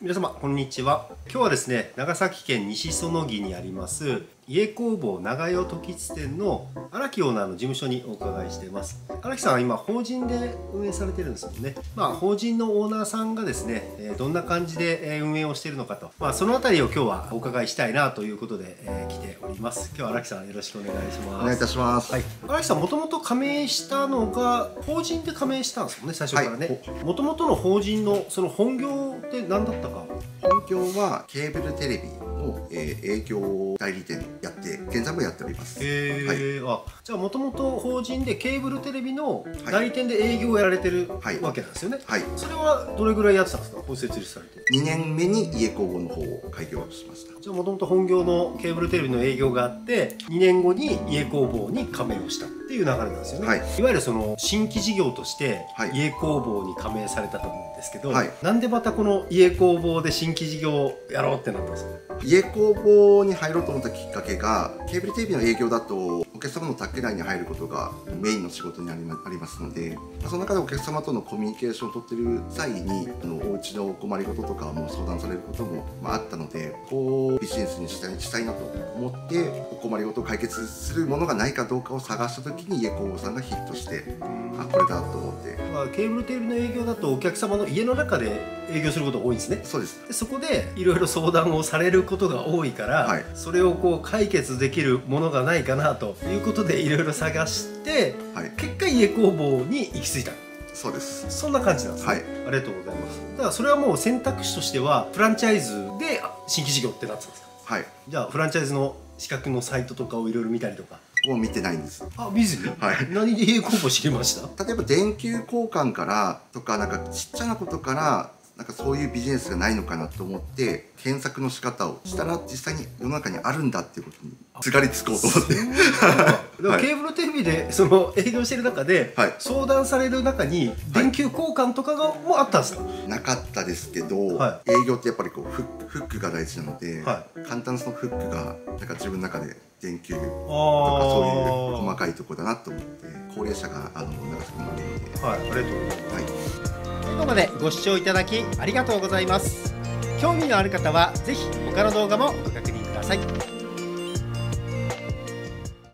皆様こんにちは。今日はですね長崎県西園木にあります家工房長代時津店の荒木オーナーの事務所にお伺いしています。荒木さんは今法人で運営されてるんですよね。まあ法人のオーナーさんがですねえーどんな感じでえー運営をしているのかと。まあそのあたりを今日はお伺いしたいなということでえー来ております。今日は荒木さんよろしくお願いします。お願いいたします。はい、荒木さんもともと加盟したのが法人で加盟したんですもんね最初からね。もともとの法人のその本業って何だったか。本業はケーブルテレビの、えー営業代理店やって現在もやっております。へえ、あじゃあもともと法人でケーブルテレビのはい。代理店で営業をやられてるはい。わけなんですよね、はい。それはどれぐらいやってたんですか？法設立されて。2年目に家工房の方を開業しました。じゃあもともと本業のケーブルテレビの営業があって2年後に家工房に加盟をしたっていう流れなんですよね、はい。いわゆるその新規事業としてはい。家工房に加盟されたと思うんですけど、はい。なんでまたこの家工房で新規事業をやろうってなったんですか？家工房に入ろうと思ったきっかけがケーブルテレビの営業だとお客様の宅内に入ることがメインの仕事になりまありますのでその中でお客様とのコミュニケーションを取ってる際にあのお家のお困りごととかも相談されることも、あ、ったのでこうビジネスにしたいしたいなと思ってお困りごとを解決するものがないかどうかを探した時に家工房さんがヒットしてこれだと思って。まあ、ケーブルテレビの営業だとお客様の家の中で営業することが多いんですね。そうです。でそこでいろいろ相談をされることが多いから、はい。それをこう解決できるものがないかなということでいろいろ探してはい。結果家工房に行き着いた。そうです。そんな感じなんですね、はい。ありがとうございます。だからそれはもう選択肢としてはフランチャイズであ新規事業ってなってたんですか？はい。じゃあフランチャイズの資格のサイトとかをいろいろ見たりとかもう見てないんです。あ見ずに、はい。何で家工房知りました？例えば電球交換からとかなんかちっちゃなことからなんかそういうビジネスがないのかなと思って検索の仕方をしたら実際に世の中にあるんだっていうことにすがりつこうと思って。ケーブルテレビでその営業してる中で、はい。相談される中に電球交換とかがもあったんですか、なかったですけど、は営業ってやっぱりこうフックフックが大事なので、は簡単にそのフックがなんか自分の中で電球とかあそういう細いかいとこだなと思って高齢者があの長崎にいるので、はいありがとうございます。はい、最後までご視聴いただきありがとうございます。興味のある方はぜひ他の動画もご確認ください。